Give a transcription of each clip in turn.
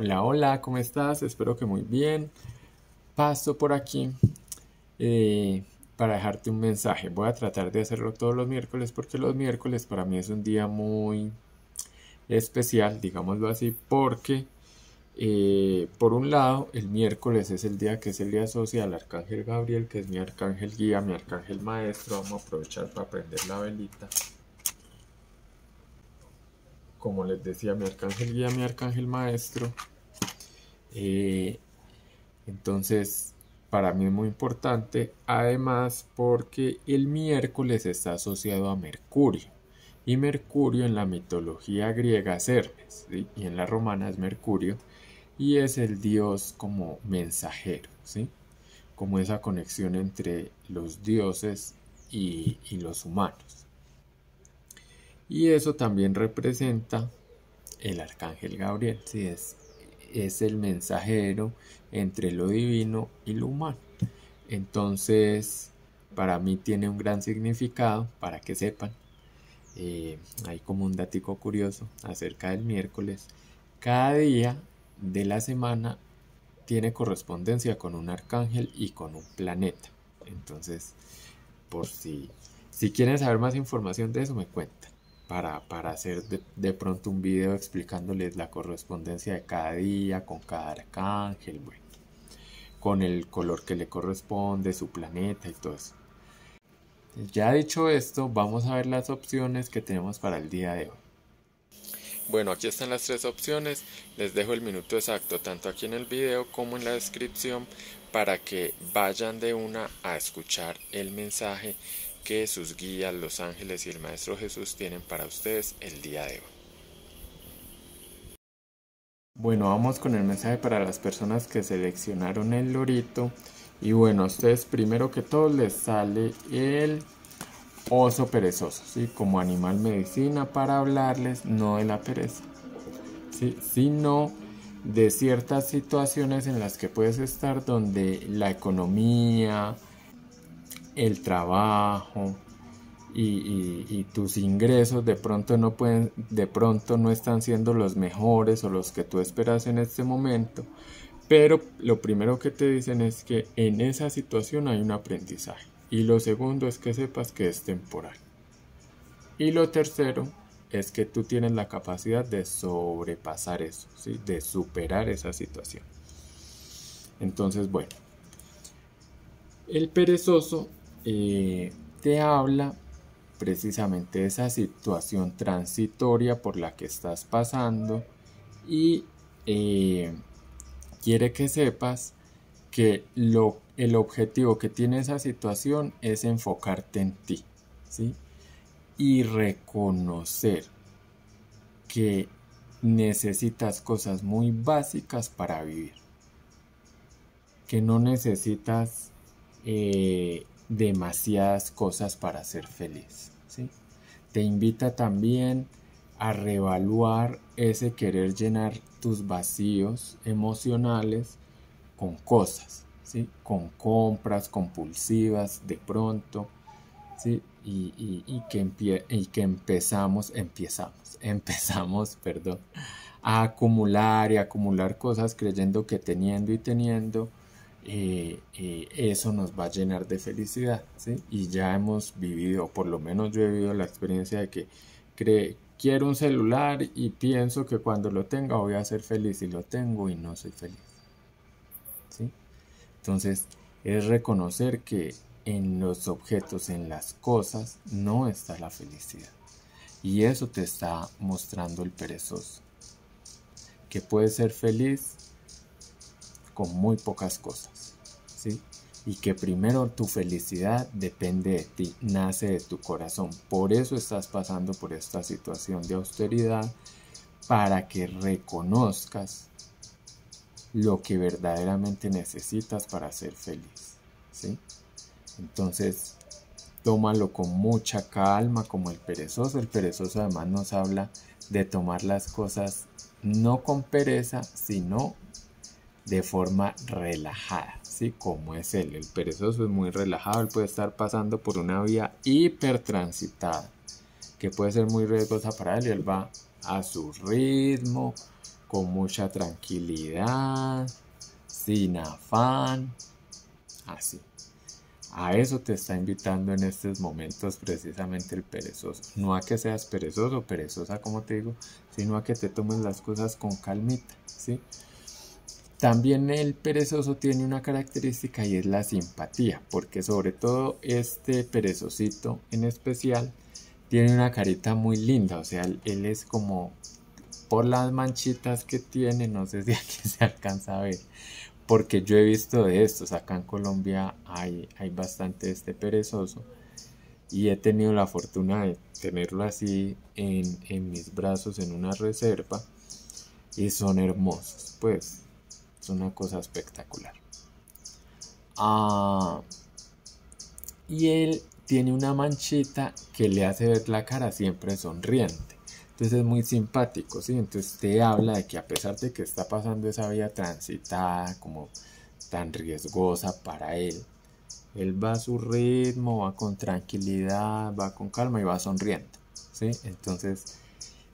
Hola, hola, ¿cómo estás? Espero que muy bien. Paso por aquí eh, para dejarte un mensaje. Voy a tratar de hacerlo todos los miércoles porque los miércoles para mí es un día muy especial, digámoslo así, porque eh, por un lado el miércoles es el día que se le asocia al arcángel Gabriel, que es mi arcángel guía, mi arcángel maestro. Vamos a aprovechar para prender la velita como les decía, mi arcángel guía, mi arcángel maestro. Eh, entonces, para mí es muy importante, además porque el miércoles está asociado a Mercurio. Y Mercurio en la mitología griega es Hermes, y en la romana es Mercurio, y es el dios como mensajero, ¿sí? como esa conexión entre los dioses y los humanos. Y eso también representa el arcángel Gabriel, si es, es el mensajero entre lo divino y lo humano. Entonces, para mí tiene un gran significado, para que sepan. Eh, hay como un datico curioso acerca del miércoles. Cada día de la semana tiene correspondencia con un arcángel y con un planeta. Entonces, por si, si quieren saber más información de eso, me cuentan para, hacer de, pronto un video explicándoles la correspondencia de cada día con cada arcángel, bueno, con el color que le corresponde, su planeta y todo eso. Ya dicho esto, vamos a ver las opciones que tenemos para el día de hoy. Bueno, aquí están las tres opciones. Les dejo el minuto exacto tanto aquí en el video como en la descripción para que vayan de una a escuchar el mensaje que sus guías, los ángeles y el Maestro Jesús tienen para ustedes el día de hoy. Bueno, vamos con el mensaje para las personas que seleccionaron el lorito. Y bueno, a ustedes primero que todo les sale el oso perezoso, ¿sí? Como animal medicina para hablarles no de la pereza, ¿sí? Sino de ciertas situaciones en las que puedes estar donde la economía, el trabajo y, tus ingresos de pronto no pueden, de pronto no están siendo los mejores o los que tú esperas en este momento. Pero lo primero que te dicen es que en esa situación hay un aprendizaje. Y lo segundo es que sepas que es temporal. Y lo tercero es que tú tienes la capacidad de sobrepasar eso, de superar esa situación. Entonces, bueno, el perezoso eh, te habla precisamente de esa situación transitoria por la que estás pasando y eh, quiere que sepas que lo, el objetivo que tiene esa situación es enfocarte en ti ¿sí? y reconocer que necesitas cosas muy básicas para vivir que no necesitas eh, demasiadas cosas para ser feliz. ¿sí? Te invita también a reevaluar ese querer llenar tus vacíos emocionales con cosas, ¿sí? con compras compulsivas de pronto, ¿sí? y, y, que y que empezamos, empezamos, empezamos, perdón, a acumular y acumular cosas creyendo que teniendo y teniendo eh, eh, eso nos va a llenar de felicidad. Y ya hemos vivido, por lo menos yo he vivido la experiencia de que quiero un celular y pienso que cuando lo tenga voy a ser feliz y lo tengo y no soy feliz. Entonces es reconocer que en los objetos, en las cosas, no está la felicidad. Y eso te está mostrando el perezoso. Que puedes ser feliz con muy pocas cosas, Y que primero tu felicidad depende de ti, nace de tu corazón. Por eso estás pasando por esta situación de austeridad, para que reconozcas lo que verdaderamente necesitas para ser feliz. Entonces, tómalo con mucha calma como el perezoso. El perezoso además nos habla de tomar las cosas no con pereza, sino de forma relajada, ¿sí? Como es él. El perezoso es muy relajado, él puede estar pasando por una vía hipertransitada, que puede ser muy riesgosa para él y él va a su ritmo, con mucha tranquilidad, sin afán, así. A eso te está invitando en estos momentos precisamente el perezoso. No a que seas perezoso, perezosa como te digo, sino a que te tomes las cosas con calmita, ¿sí? También el perezoso tiene una característica y es la simpatía, porque sobre todo este perezosito en especial tiene una carita muy linda, o sea, él es como por las manchitas que tiene, no sé si aquí se alcanza a ver, porque yo he visto de estos, acá en Colombia hay, hay bastante este perezoso y he tenido la fortuna de tenerlo así en, en mis brazos en una reserva y son hermosos, pues es una cosa espectacular. Ah, y él tiene una manchita que le hace ver la cara siempre sonriente. Entonces es muy simpático, ¿sí? Entonces te habla de que a pesar de que está pasando esa vía transitada como tan riesgosa para él, él va a su ritmo, va con tranquilidad, va con calma y va sonriendo, ¿sí? Entonces,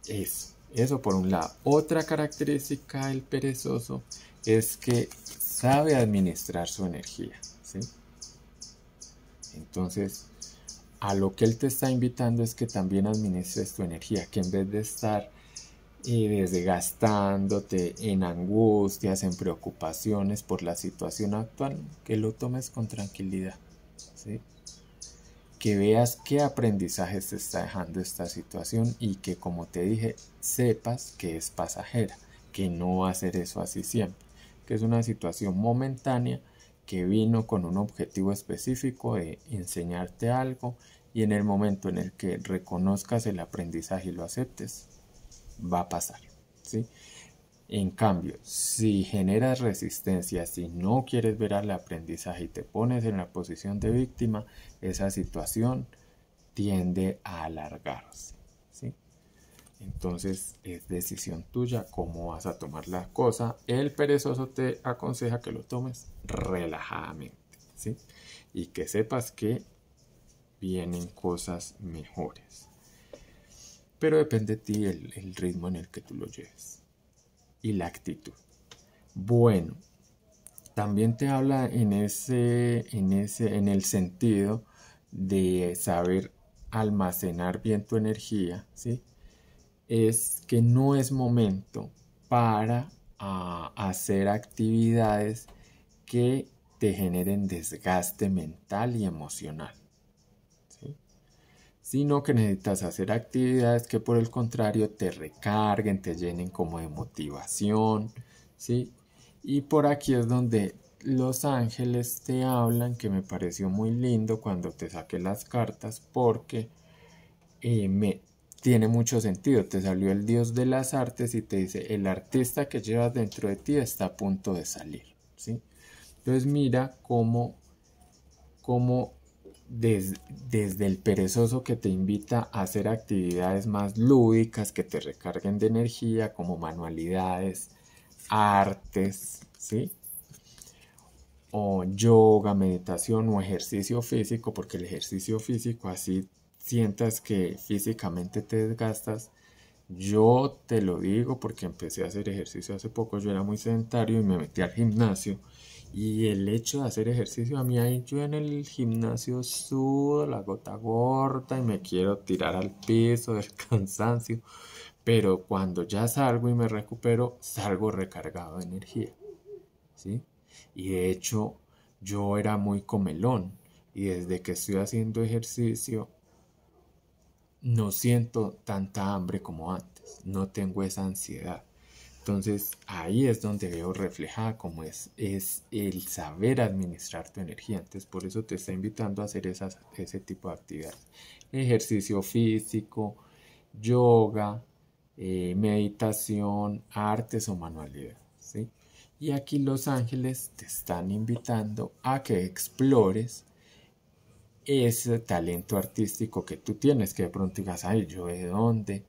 eso, eso por un lado. Otra característica del perezoso es que sabe administrar su energía, ¿sí? Entonces, a lo que él te está invitando es que también administres tu energía, que en vez de estar eh, desgastándote en angustias, en preocupaciones por la situación actual, que lo tomes con tranquilidad, ¿sí? que veas qué aprendizajes te está dejando esta situación y que como te dije, sepas que es pasajera, que no va a ser eso así siempre que es una situación momentánea que vino con un objetivo específico de enseñarte algo y en el momento en el que reconozcas el aprendizaje y lo aceptes, va a pasar. ¿sí? En cambio, si generas resistencia, si no quieres ver al aprendizaje y te pones en la posición de víctima, esa situación tiende a alargarse. Entonces es decisión tuya cómo vas a tomar la cosa. El perezoso te aconseja que lo tomes relajadamente, ¿sí? Y que sepas que vienen cosas mejores. Pero depende de ti el, ritmo en el que tú lo lleves y la actitud. Bueno, también te habla en ese, en ese, en el sentido de saber almacenar bien tu energía, ¿sí? Es que no es momento para hacer actividades que te generen desgaste mental y emocional. Sino que necesitas hacer actividades que por el contrario te recarguen, te llenen como de motivación. ¿sí? Y por aquí es donde los ángeles te hablan, que me pareció muy lindo cuando te saqué las cartas, porque eh, me, tiene mucho sentido. Te salió el dios de las artes y te dice, el artista que llevas dentro de ti está a punto de salir. ¿sí? Entonces mira cómo, cómo desde el perezoso que te invita a hacer actividades más lúdicas que te recarguen de energía, como manualidades, artes, ¿sí? o yoga, meditación o ejercicio físico, porque el ejercicio físico así sientas que físicamente te desgastas, yo te lo digo porque empecé a hacer ejercicio hace poco, yo era muy sedentario y me metí al gimnasio. Y el hecho de hacer ejercicio a mí ahí yo en el gimnasio sudo la gota gorda y me quiero tirar al piso del cansancio. Pero cuando ya salgo y me recupero, salgo recargado de energía. ¿Sí? Y de hecho yo era muy comelón. Y desde que estoy haciendo ejercicio no siento tanta hambre como antes, no tengo esa ansiedad. Entonces ahí es donde veo reflejada como es, es el saber administrar tu energía. Entonces por eso te está invitando a hacer esas, ese tipo de actividades. Ejercicio físico, yoga, eh, meditación, artes o manualidades. ¿sí? Y aquí los ángeles te están invitando a que explores ese talento artístico que tú tienes, que de pronto digas, ay, yo de dónde,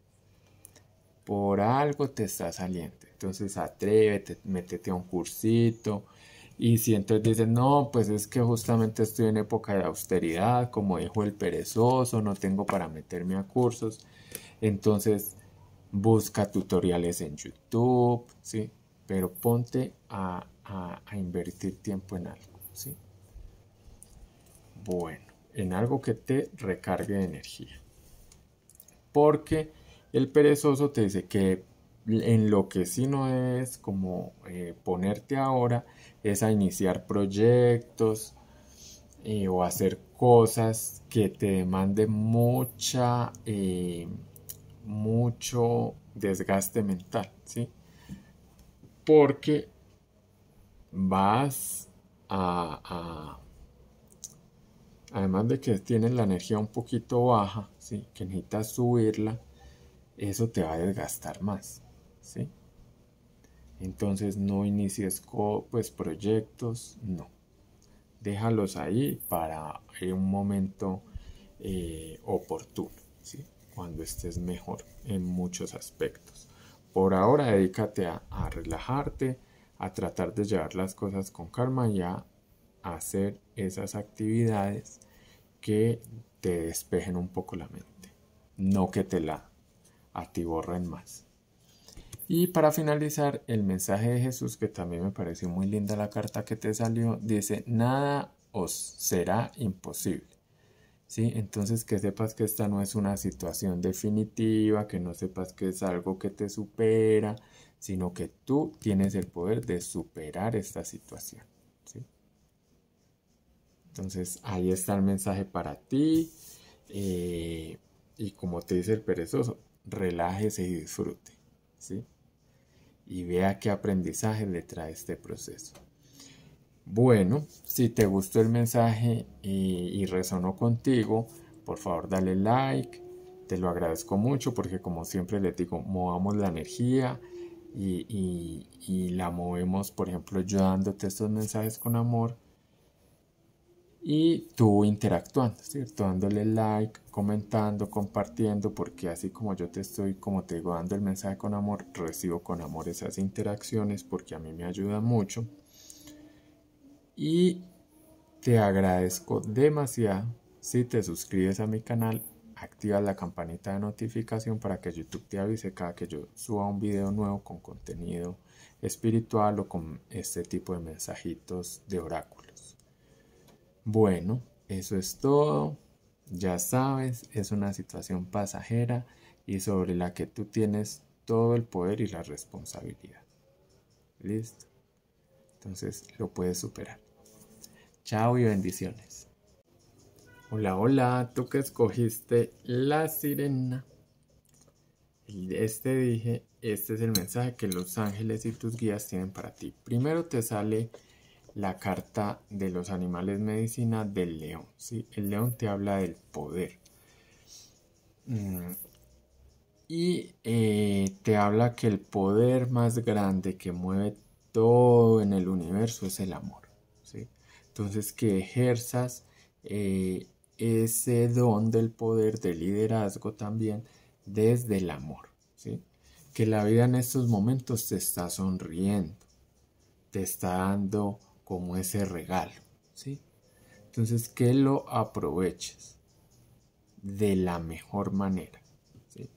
por algo te está saliendo. Entonces atrévete, métete a un cursito. Y si entonces dices, no, pues es que justamente estoy en época de austeridad, como dijo el perezoso, no tengo para meterme a cursos. Entonces, busca tutoriales en YouTube, ¿sí? Pero ponte a, a invertir tiempo en algo, ¿sí? Bueno, en algo que te recargue de energía. Porque el perezoso te dice que en lo que sí no es como eh, ponerte ahora es a iniciar proyectos eh, o hacer cosas que te demanden mucha eh, mucho desgaste mental ¿sí? porque vas a, además de que tienes la energía un poquito baja ¿sí? que necesitas subirla eso te va a desgastar más ¿sí? Entonces no inicies pues, proyectos, no. Déjalos ahí para un momento eh, oportuno, ¿sí? cuando estés mejor en muchos aspectos. Por ahora dedícate a, a relajarte, a tratar de llevar las cosas con calma y a hacer esas actividades que te despejen un poco la mente, no que te la atiborren más. Y para finalizar, el mensaje de Jesús, que también me pareció muy linda la carta que te salió, dice, nada os será imposible. ¿Sí? Entonces que sepas que esta no es una situación definitiva, que no sepas que es algo que te supera, sino que tú tienes el poder de superar esta situación. Entonces ahí está el mensaje para ti. Eh, y como te dice el perezoso, relájese y disfrute. ¿sí? y vea qué aprendizaje le trae este proceso. Bueno, si te gustó el mensaje y, resonó contigo, por favor dale like, te lo agradezco mucho porque como siempre les digo, movamos la energía y, y la movemos, por ejemplo, yo dándote estos mensajes con amor y tú interactuando, ¿cierto? Dándole like, comentando, compartiendo, porque así como yo te estoy, como te digo, dando el mensaje con amor, recibo con amor esas interacciones porque a mí me ayuda mucho. Y te agradezco demasiado si te suscribes a mi canal, activas la campanita de notificación para que YouTube te avise cada que yo suba un video nuevo con contenido espiritual o con este tipo de mensajitos de oráculo. Bueno, eso es todo. Ya sabes, es una situación pasajera y sobre la que tú tienes todo el poder y la responsabilidad. ¿Listo? Entonces lo puedes superar. Chao y bendiciones. Hola, hola, tú que escogiste la sirena. Este dije, este es el mensaje que los ángeles y tus guías tienen para ti. Primero te sale la carta de los animales medicina del león. ¿sí? El león te habla del poder. Mm, y eh, te habla que el poder más grande que mueve todo en el universo es el amor. ¿sí? Entonces que ejerzas eh, ese don del poder de liderazgo también desde el amor. ¿sí? Que la vida en estos momentos te está sonriendo, te está dando como ese regalo, ¿sí? Entonces, que lo aproveches de la mejor manera, ¿sí?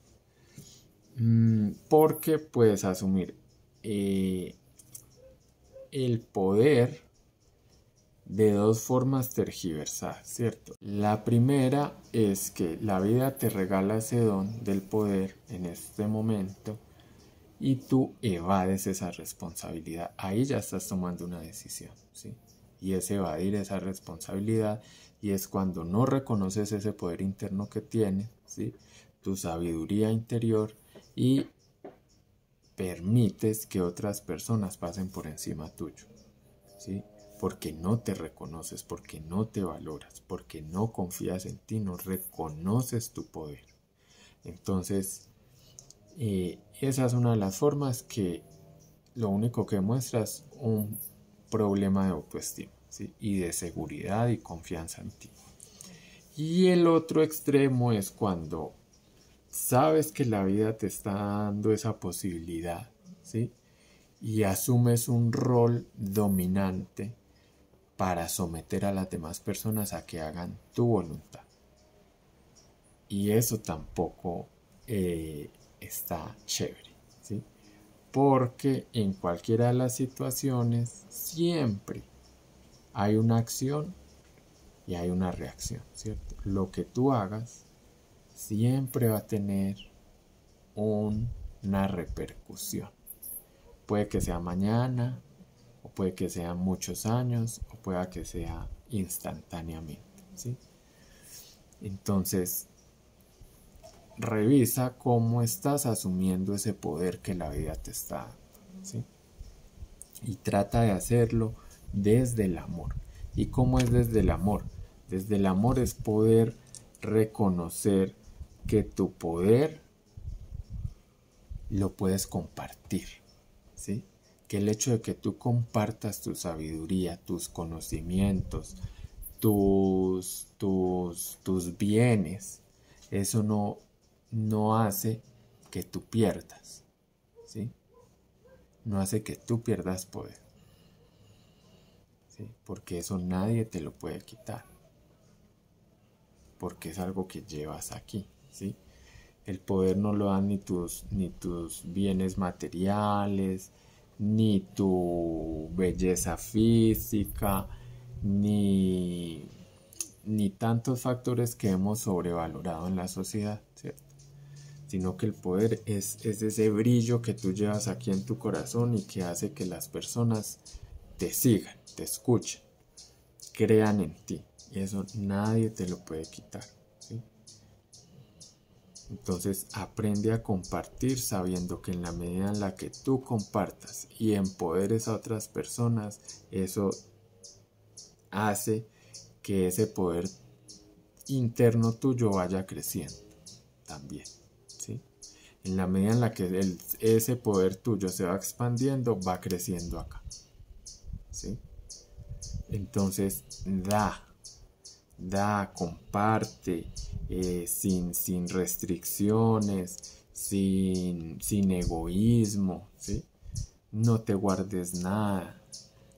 Mm, porque puedes asumir eh, el poder de dos formas tergiversadas, ¿cierto? La primera es que la vida te regala ese don del poder en este momento y tú evades esa responsabilidad. Ahí ya estás tomando una decisión, ¿sí? Y es evadir esa responsabilidad y es cuando no reconoces ese poder interno que tienes, ¿sí? Tu sabiduría interior y permites que otras personas pasen por encima tuyo, ¿sí? Porque no te reconoces, porque no te valoras, porque no confías en ti, no reconoces tu poder. Entonces, y esa es una de las formas que lo único que muestra es un problema de autoestima y de seguridad y confianza en ti. Y el otro extremo es cuando sabes que la vida te está dando esa posibilidad ¿sí? y asumes un rol dominante para someter a las demás personas a que hagan tu voluntad. Y eso tampoco eh, está chévere, ¿sí? Porque en cualquiera de las situaciones siempre hay una acción y hay una reacción, ¿cierto? Lo que tú hagas siempre va a tener una repercusión. Puede que sea mañana, o puede que sea muchos años, o pueda que sea instantáneamente, ¿sí? Entonces, revisa cómo estás asumiendo ese poder que la vida te está dando. Y trata de hacerlo desde el amor. ¿Y cómo es desde el amor? Desde el amor es poder reconocer que tu poder lo puedes compartir, ¿sí? Que el hecho de que tú compartas tu sabiduría, tus conocimientos, tus, tus, tus bienes, eso no, no hace que tú pierdas, ¿sí? No hace que tú pierdas poder, ¿sí? Porque eso nadie te lo puede quitar, porque es algo que llevas aquí, ¿sí? El poder no lo dan ni tus, ni tus bienes materiales, ni tu belleza física, ni, ni tantos factores que hemos sobrevalorado en la sociedad, ¿cierto? Sino que el poder es, es ese brillo que tú llevas aquí en tu corazón y que hace que las personas te sigan, te escuchen, crean en ti. Y eso nadie te lo puede quitar. Entonces aprende a compartir sabiendo que en la medida en la que tú compartas y empoderes a otras personas, eso hace que ese poder interno tuyo vaya creciendo también. En la medida en la que ese poder tuyo se va expandiendo, va creciendo acá. ¿sí? Entonces, da, da, comparte, eh, sin, sin, restricciones, sin, sin egoísmo, ¿sí? No te guardes nada,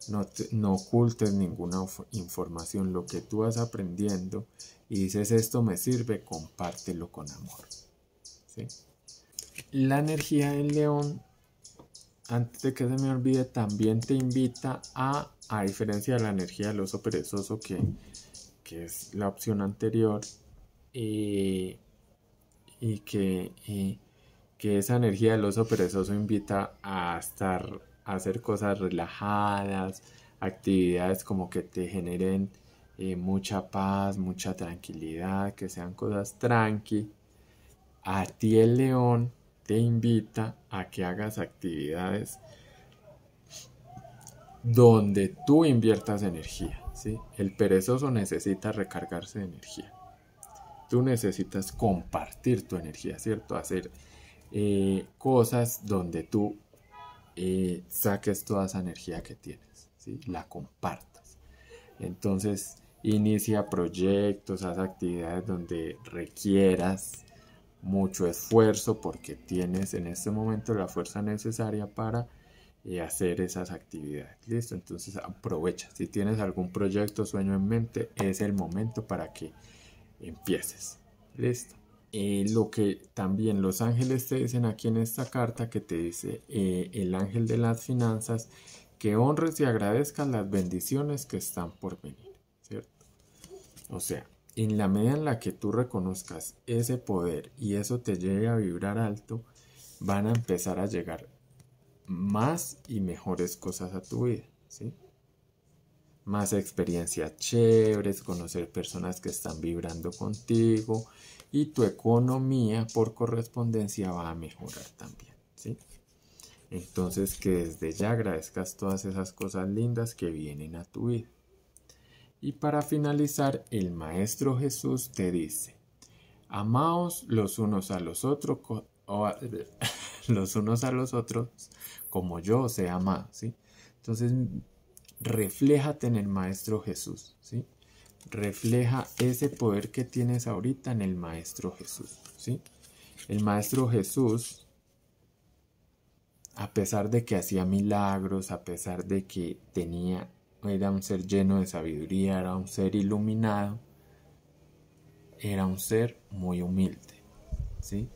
no, no ocultes ninguna información, lo que tú vas aprendiendo y dices esto me sirve, compártelo con amor. ¿sí? La energía del león, antes de que se me olvide, también te invita a, a diferencia de la energía del oso perezoso, que que es la opción anterior, y, que, que esa energía del oso perezoso invita a estar, a hacer cosas relajadas, actividades como que te generen eh, mucha paz, mucha tranquilidad, que sean cosas tranqui. A ti el león te invita a que hagas actividades donde tú inviertas energía. El perezoso necesita recargarse de energía. Tú necesitas compartir tu energía, ¿cierto? Hacer eh, cosas donde tú eh, saques toda esa energía que tienes. La compartas. Entonces, inicia proyectos, haz actividades donde requieras mucho esfuerzo porque tienes en este momento la fuerza necesaria para y hacer esas actividades. Listo, entonces aprovecha. Si tienes algún proyecto, sueño en mente, es el momento para que empieces. Listo. Eh, lo que también los ángeles te dicen aquí en esta carta que te dice eh, el ángel de las finanzas que honres y agradezcas las bendiciones que están por venir, ¿cierto? O sea, en la medida en la que tú reconozcas ese poder y eso te llegue a vibrar alto, van a empezar a llegar más y mejores cosas a tu vida, ¿sí? Más experiencias chéveres, conocer personas que están vibrando contigo y tu economía por correspondencia va a mejorar también, ¿sí? Entonces que desde ya agradezcas todas esas cosas lindas que vienen a tu vida. Y para finalizar, el Maestro Jesús te dice, amaos los unos a los otros, los unos a los otros como yo os he amado, ¿sí? Entonces, refléjate en el Maestro Jesús, ¿sí? Refleja ese poder que tienes ahorita en el Maestro Jesús, ¿sí? El Maestro Jesús, a pesar de que hacía milagros, a pesar de que tenía, era un ser lleno de sabiduría, era un ser iluminado, era un ser muy humilde, ¿sí?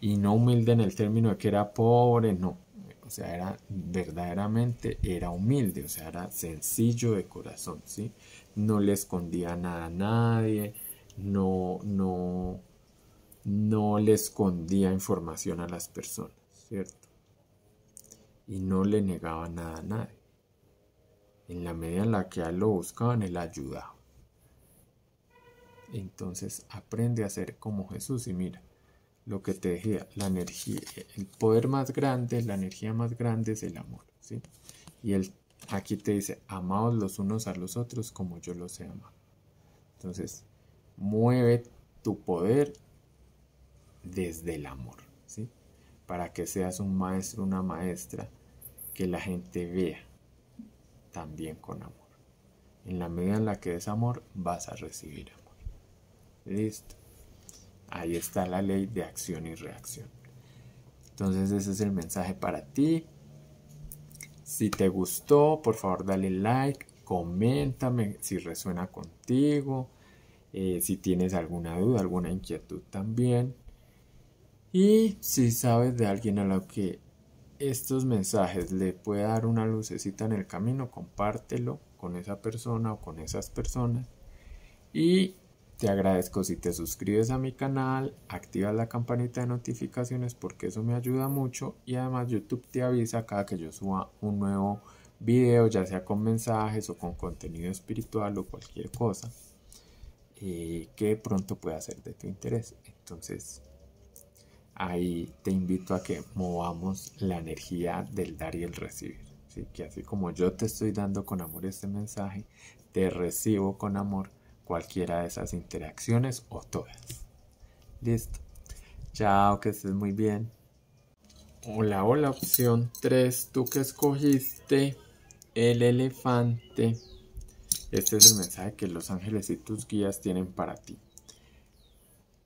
Y no humilde en el término de que era pobre, no. O sea, era verdaderamente, era humilde, o sea, era sencillo de corazón, ¿sí? No le escondía nada a nadie, no, no, no le escondía información a las personas, ¿cierto? Y no le negaba nada a nadie. En la medida en la que él lo buscaban, él ayudaba. Entonces aprende a ser como Jesús y mira, lo que te decía, la energía, el poder más grande, la energía más grande es el amor, ¿sí? Y él aquí te dice, amaos los unos a los otros como yo los he amado. Entonces, mueve tu poder desde el amor, ¿sí? Para que seas un maestro, una maestra, que la gente vea también con amor. En la medida en la que des amor, vas a recibir amor. Listo. Ahí está la ley de acción y reacción. Entonces ese es el mensaje para ti. Si te gustó, por favor dale like, coméntame si resuena contigo, eh, si tienes alguna duda, alguna inquietud también. Y si sabes de alguien a lo que estos mensajes le puede dar una lucecita en el camino, compártelo con esa persona o con esas personas. Y te agradezco si te suscribes a mi canal, activas la campanita de notificaciones porque eso me ayuda mucho y además YouTube te avisa cada que yo suba un nuevo video, ya sea con mensajes o con contenido espiritual o cualquier cosa eh, que pronto pueda ser de tu interés. Entonces, ahí te invito a que movamos la energía del dar y el recibir. ¿sí? Que así como yo te estoy dando con amor este mensaje, te recibo con amor cualquiera de esas interacciones o todas. Listo. Chao, que estés muy bien. Hola, hola, opción 3. Tú que escogiste el elefante. Este es el mensaje que los ángeles y tus guías tienen para ti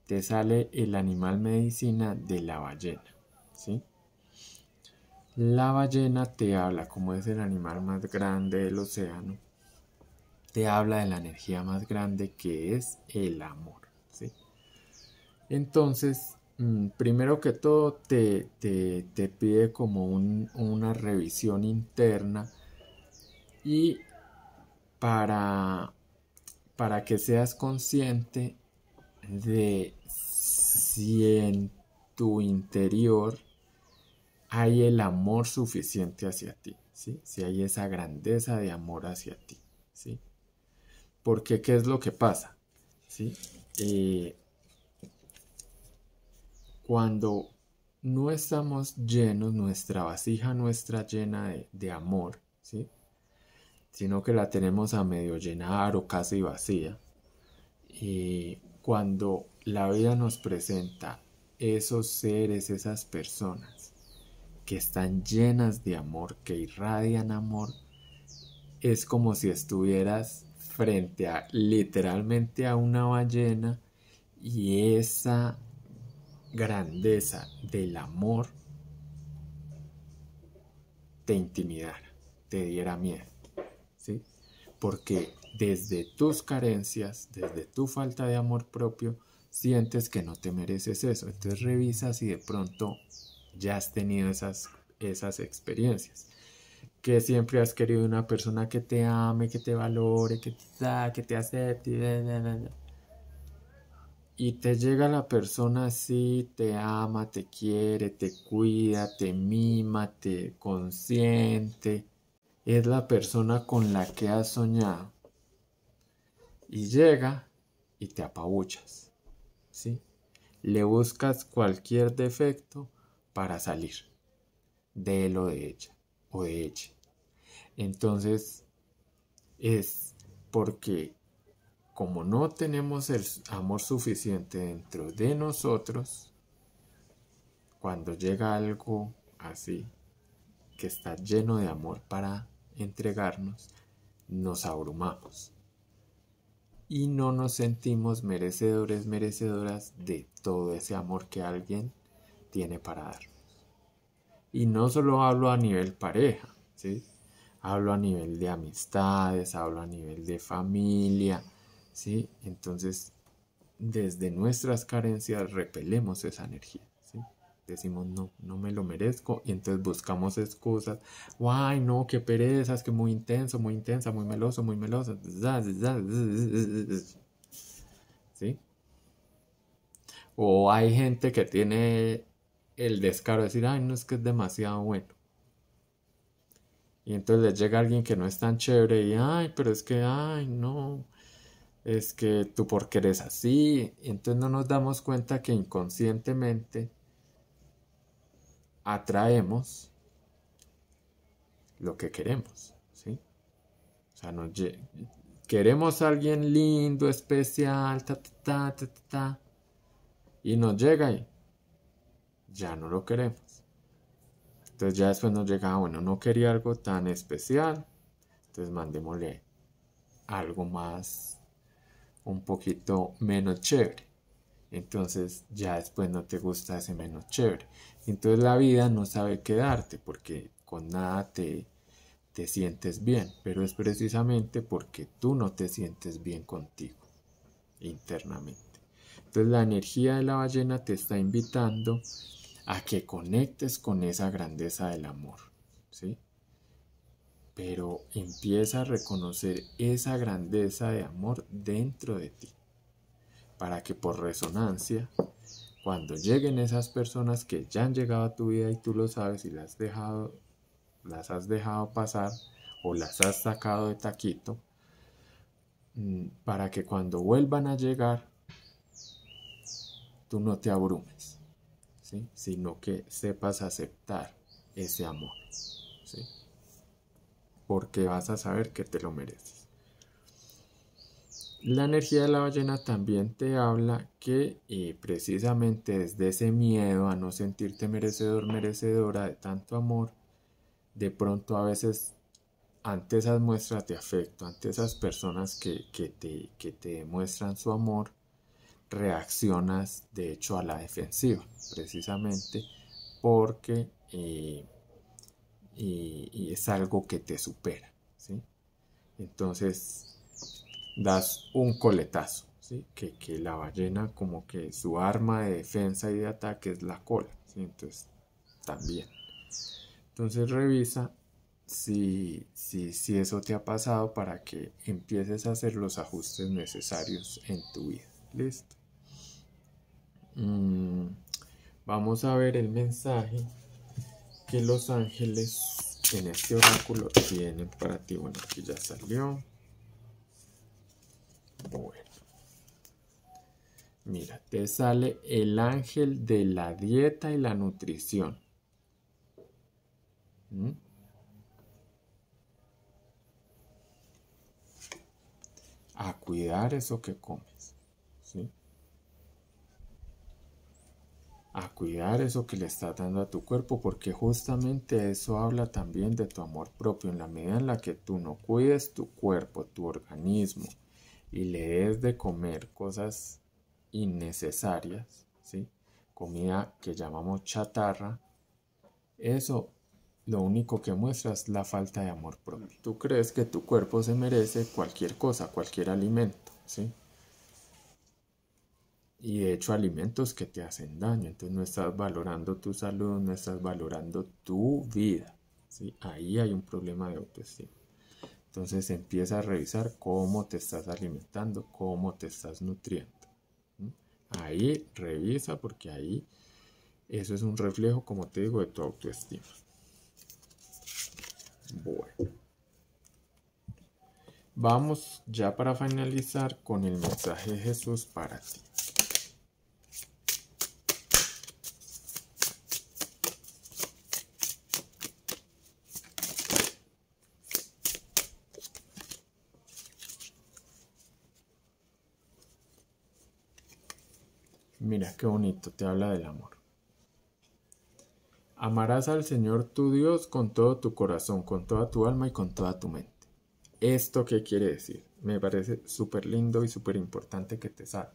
te sale el animal medicina de la ballena, ¿sí? La ballena te habla, como es el animal más grande del océano, te habla de la energía más grande que es el amor, ¿sí? Entonces, mm, primero que todo, te, te, pide como una revisión interna y para, para que seas consciente de si en tu interior hay el amor suficiente hacia ti, ¿sí? si hay esa grandeza de amor hacia ti. ¿sí? Porque, ¿qué es lo que pasa? ¿Sí? Eh, cuando no estamos llenos, nuestra vasija no está llena de, amor, ¿sí? sino que la tenemos a medio llenar o casi vacía. Y cuando la vida nos presenta esos seres, esas personas que están llenas de amor, que irradian amor, es como si estuvieras frente a literalmente a una ballena y esa grandeza del amor te intimidara, te diera miedo, ¿sí? Porque desde tus carencias, desde tu falta de amor propio, sientes que no te mereces eso. Entonces revisa si de pronto ya has tenido esas, esas experiencias. Que siempre has querido una persona que te ame, que te valore, que te, que te acepte. Y te llega la persona así, te ama, te quiere, te cuida, te mima, te consiente. Es la persona con la que has soñado. Y llega y te apabuchas le buscas cualquier defecto para salir de él o de ella o de ella. Entonces es porque como no tenemos el amor suficiente dentro de nosotros, cuando llega algo así, que está lleno de amor para entregarnos, nos abrumamos y no nos sentimos merecedores, merecedoras de todo ese amor que alguien tiene para darnos. Y no solo hablo a nivel pareja, ¿sí? Hablo a nivel de amistades, hablo a nivel de familia, ¿sí? Entonces, desde nuestras carencias repelemos esa energía. Decimos no, no me lo merezco y entonces buscamos excusas. Ay, no, qué perezas, que muy intenso, muy intensa, muy meloso, muy meloso. ¿Sí? O hay gente que tiene el descaro de decir, ay, no es que es demasiado bueno. Y entonces les llega alguien que no es tan chévere y, ay, pero es que, ay, no, es que tú porque eres así. Y entonces no nos damos cuenta que inconscientemente atraemos lo que queremos, ¿sí? O sea, queremos alguien lindo, especial, ta, ta, ta, ta, y nos llega y ya no lo queremos. Entonces ya después nos llega, ah, bueno, no quería algo tan especial, entonces mandémosle algo más, un poquito menos chévere. Entonces ya después no te gusta ese menos chévere. Entonces la vida no sabe qué darte porque con nada te, te sientes bien, pero es precisamente porque tú no te sientes bien contigo internamente. Entonces la energía de la ballena te está invitando a que conectes con esa grandeza del amor, ¿sí? Pero empieza a reconocer esa grandeza de amor dentro de ti, para que por resonancia, cuando lleguen esas personas que ya han llegado a tu vida y tú lo sabes y las has dejado, las has dejado pasar o las has sacado de taquito, mm, para que cuando vuelvan a llegar, tú no te abrumes sino que sepas aceptar ese amor, porque vas a saber que te lo mereces. La energía de la ballena también te habla que eh, precisamente desde ese miedo a no sentirte merecedor, merecedora de tanto amor, de pronto a veces ante esas muestras de afecto, ante esas personas que, te, que te demuestran su amor, reaccionas de hecho a la defensiva, precisamente porque eh, y, es algo que te supera. ¿sí? Entonces das un coletazo, ¿sí? que, la ballena como que su arma de defensa y de ataque es la cola. Entonces también. Entonces revisa si, si, si eso te ha pasado para que empieces a hacer los ajustes necesarios en tu vida. Listo. Mm, vamos a ver el mensaje que los ángeles en este oráculo tienen para ti. Bueno, aquí ya salió. Bueno. Mira, te sale el ángel de la dieta y la nutrición. ¿Mm? A cuidar eso que comes. ¿sí? a cuidar eso que le estás dando a tu cuerpo, porque justamente eso habla también de tu amor propio. En la medida en la que tú no cuides tu cuerpo, tu organismo, y le des de comer cosas innecesarias, ¿sí? comida que llamamos chatarra, eso lo único que muestra es la falta de amor propio. Tú crees que tu cuerpo se merece cualquier cosa, cualquier alimento, ¿sí? y de hecho alimentos que te hacen daño. Entonces no estás valorando tu salud, no estás valorando tu vida. ¿sí? Ahí hay un problema de autoestima. Entonces empieza a revisar cómo te estás alimentando, cómo te estás nutriendo. Ahí revisa porque ahí eso es un reflejo, como te digo, de tu autoestima. Bueno. Vamos ya para finalizar con el mensaje de Jesús para ti. Mira qué bonito, te habla del amor. Amarás al Señor tu Dios con todo tu corazón, con toda tu alma y con toda tu mente. ¿Esto qué quiere decir? Me parece súper lindo y súper importante que te salga.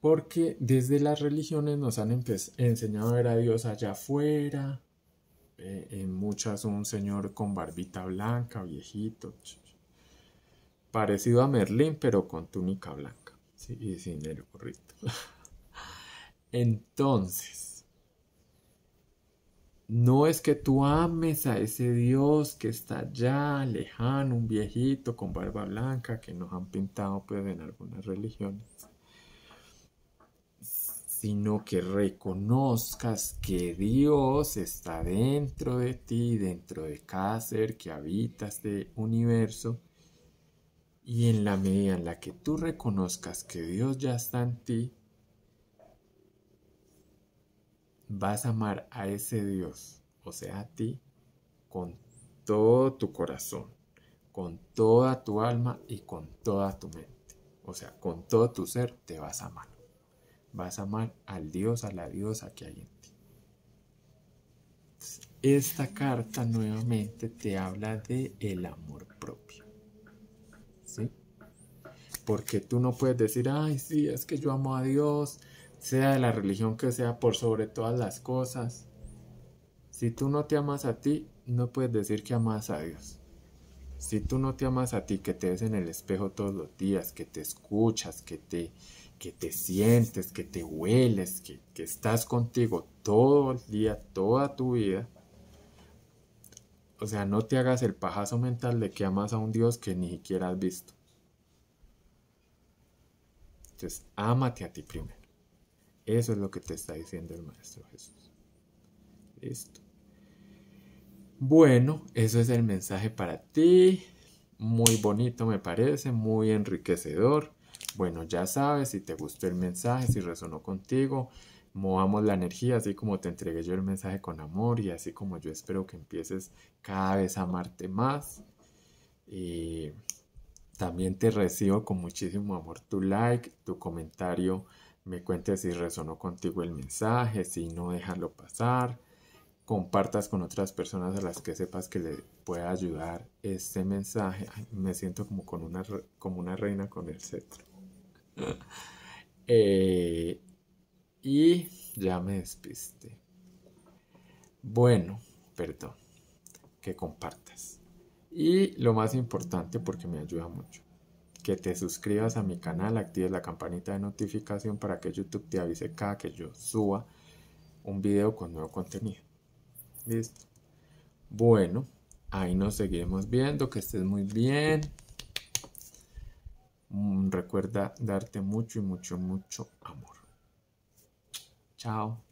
Porque desde las religiones nos han enseñado a ver a Dios allá afuera. Eh, en muchas un señor con barbita blanca, viejito. Parecido a Merlín, pero con túnica blanca. Y sin el gorrito. Entonces, no es que tú ames a ese Dios que está allá, lejano, un viejito con barba blanca que nos han pintado pues en algunas religiones, sino que reconozcas que Dios está dentro de ti, dentro de cada ser que habita este universo, y en la medida en la que tú reconozcas que Dios ya está en ti, vas a amar a ese Dios, o sea, a ti, con todo tu corazón, con toda tu alma y con toda tu mente. O sea, con todo tu ser te vas a amar vas a amar al Dios, a la diosa que hay en ti. Esta carta nuevamente te habla de el amor propio. ¿Sí? Porque tú no puedes decir, ay, sí, es que yo amo a Dios, sea de la religión que sea, por sobre todas las cosas. Si tú no te amas a ti, no puedes decir que amas a Dios. Si tú no te amas a ti, que te ves en el espejo todos los días, que te escuchas, que te que te sientes, que te hueles, que, estás contigo todo el día, toda tu vida. O sea, no te hagas el pajazo mental de que amas a un Dios que ni siquiera has visto. Entonces, ámate a ti primero. Eso es lo que te está diciendo el Maestro Jesús. Listo. Bueno, eso es el mensaje para ti. Muy bonito me parece, muy enriquecedor. Bueno, ya sabes, si te gustó el mensaje, si resonó contigo, movamos la energía, así como te entregué yo el mensaje con amor y así como yo espero que empieces cada vez a amarte más. Y también te recibo con muchísimo amor tu like, tu comentario, me cuentes si resonó contigo el mensaje, si no, déjalo pasar. Compartas con otras personas a las que sepas que le pueda ayudar este mensaje. me siento como, con una, como una reina con el cetro. Eh, y ya me despiste. Bueno, perdón, que compartas. Y lo más importante, porque me ayuda mucho, que te suscribas a mi canal, actives la campanita de notificación para que YouTube te avise cada que yo suba un video con nuevo contenido. Listo. Bueno, ahí nos seguiremos viendo. Que estés muy bien. Mm, recuerda darte mucho y mucho, mucho amor. Chao.